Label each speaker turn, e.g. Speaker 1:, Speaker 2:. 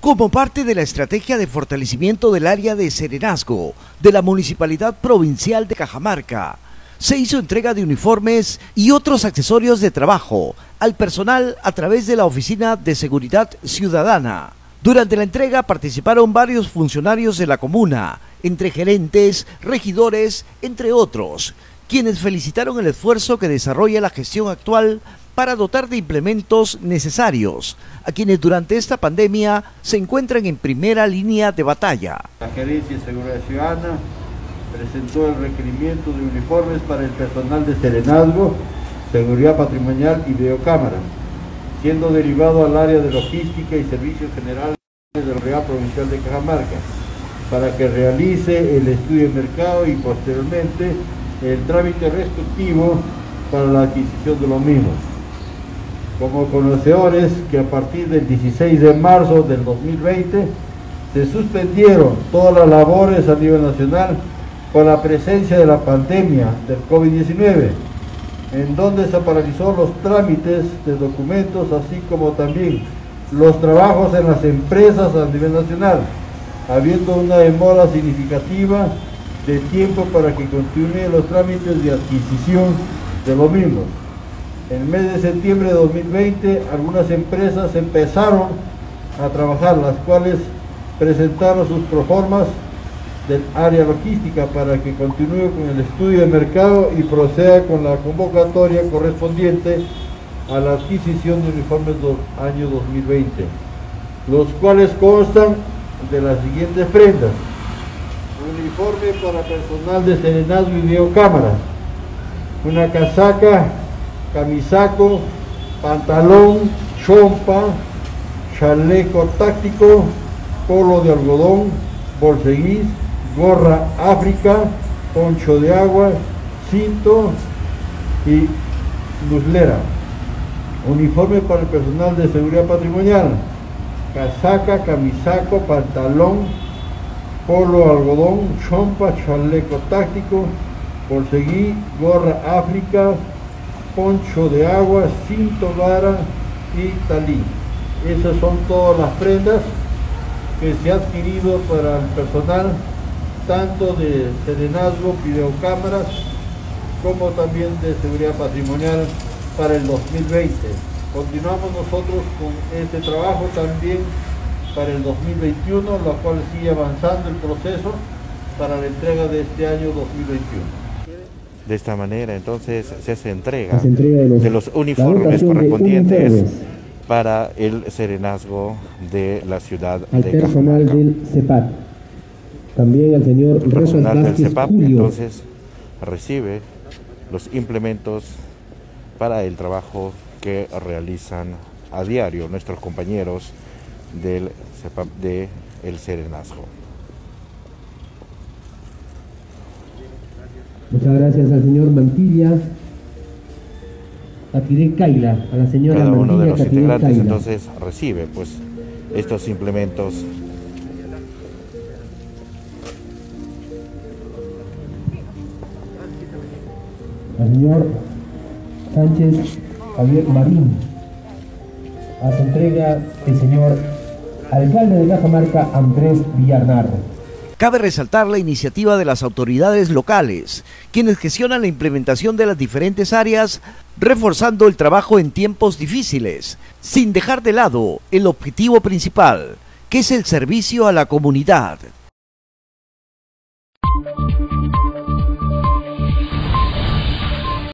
Speaker 1: Como parte de la estrategia de fortalecimiento del área de serenazgo de la Municipalidad Provincial de Cajamarca, se hizo entrega de uniformes y otros accesorios de trabajo al personal a través de la Oficina de Seguridad Ciudadana. Durante la entrega participaron varios funcionarios de la comuna, entre gerentes, regidores, entre otros, quienes felicitaron el esfuerzo que desarrolla la gestión actual para dotar de implementos necesarios a quienes durante esta pandemia se encuentran en primera línea de batalla.
Speaker 2: La Gerencia de Seguridad Ciudadana presentó el requerimiento de uniformes para el personal de Serenazgo, Seguridad Patrimonial y Videocámara, siendo derivado al área de Logística y Servicios Generales de la Real Provincial de Cajamarca, para que realice el estudio de mercado y posteriormente el trámite respectivo para la adquisición de los mismos como conocedores que a partir del 16 de marzo del 2020 se suspendieron todas las labores a nivel nacional con la presencia de la pandemia del COVID-19, en donde se paralizó los trámites de documentos, así como también los trabajos en las empresas a nivel nacional, habiendo una demora significativa de tiempo para que continúen los trámites de adquisición de los mismos. En el mes de septiembre de 2020, algunas empresas empezaron a trabajar, las cuales presentaron sus proformas del área logística para que continúe con el estudio de mercado y proceda con la convocatoria correspondiente a la adquisición de uniformes del año 2020, los cuales constan de las siguientes prendas. Uniforme para personal de serenazgo y videocámaras, una casaca camisaco, pantalón, chompa, chaleco táctico, polo de algodón, bolseguís, gorra áfrica, poncho de agua, cinto y luzlera. Uniforme para el personal de seguridad patrimonial, casaca, camisaco, pantalón, polo algodón, chompa, chaleco táctico, bolseguí, gorra áfrica, poncho de agua, cinto, vara y talí. Esas son todas las prendas que se ha adquirido para el personal, tanto de serenazgo, videocámaras, como también de seguridad patrimonial para el 2020. Continuamos nosotros con este trabajo también para el 2021, lo cual sigue avanzando el proceso para la entrega de este año 2021.
Speaker 3: De esta manera entonces se hace entrega, de, los, uniformes correspondientes para el serenazgo de la ciudad
Speaker 4: al de personal del CEPAP. También al señor
Speaker 3: el personal del CEPAP entonces recibe los implementos para el trabajo que realizan a diario nuestros compañeros del CEPAP de el serenazgo.
Speaker 4: Muchas gracias al señor Mantilla. Catiré Kaila, a la señora
Speaker 3: Cada
Speaker 4: uno
Speaker 3: de los integrantes entonces recibe pues estos implementos
Speaker 4: al señor Sánchez Javier Marín. Hace entrega el señor alcalde de Cajamarca Andrés Villarnarro.
Speaker 1: Cabe resaltar la iniciativa de las autoridades locales, quienes gestionan la implementación de las diferentes áreas, reforzando el trabajo en tiempos difíciles, sin dejar de lado el objetivo principal, que es el servicio a la comunidad.